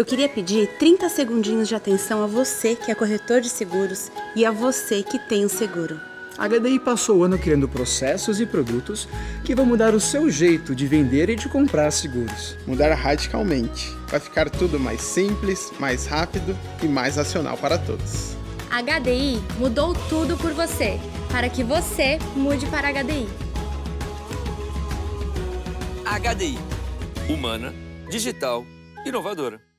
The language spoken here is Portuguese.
Eu queria pedir 30 segundinhos de atenção a você que é corretor de seguros e a você que tem o um seguro. A HDI passou o ano criando processos e produtos que vão mudar o seu jeito de vender e de comprar seguros. Mudar radicalmente. Vai ficar tudo mais simples, mais rápido e mais racional para todos. A HDI mudou tudo por você, para que você mude para a HDI. HDI. Humana, digital, inovadora.